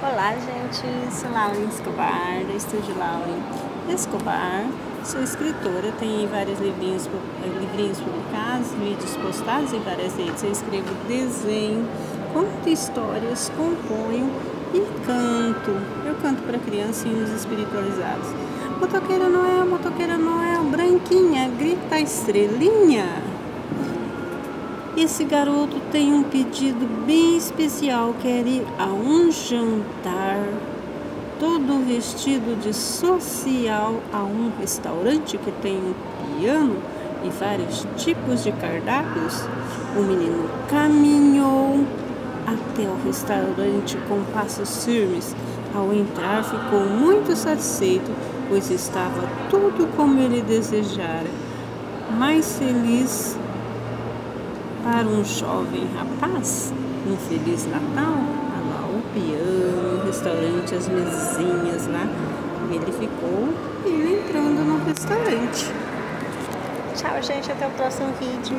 Olá, gente. Sou Lauren Escobar, do Estúdio Lauren Escobar. Sou escritora, tenho vários livrinhos, livrinhos publicados, vídeos postados em várias redes. Eu escrevo desenho, conto histórias, componho e canto. Eu canto para criancinhos espiritualizados. Motoqueira Noel, motoqueira Noel, branquinha, grita estrelinha. Esse garoto tem um pedido bem especial, quer ir a um jantar, todo vestido de social, a um restaurante que tem um piano e vários tipos de cardápios. O menino caminhou até o restaurante com passos firmes. Ao entrar, ficou muito satisfeito, pois estava tudo como ele desejara. Mais feliz para um jovem rapaz, um Feliz Natal, ah lá o piano, o restaurante, as mesinhas lá. Ele ficou ele entrando no restaurante. Tchau, gente, até o próximo vídeo.